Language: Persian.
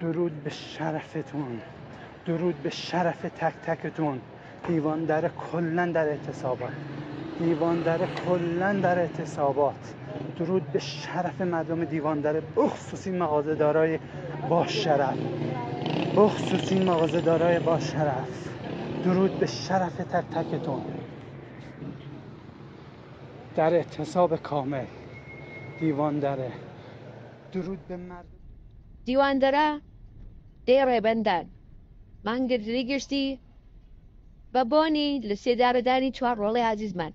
درود به شرفتون. درود به شرف تک تکتون. دیوان در کلن در اعتصابات. دیوان در کلن در اعتصابات. درود به شرف مردم دیوان در بخصوصی مغازه دارای با شرف. بخصوصی مغازه دارای با شرف. درود به شرف تک تکتون. در اعتصاب کامل. دیوان داره درود به مردم دیوان داره دیر بندن من گرتی بە بۆنی لە سێدارەدانی چوار ڕۆڵی عزیزمان.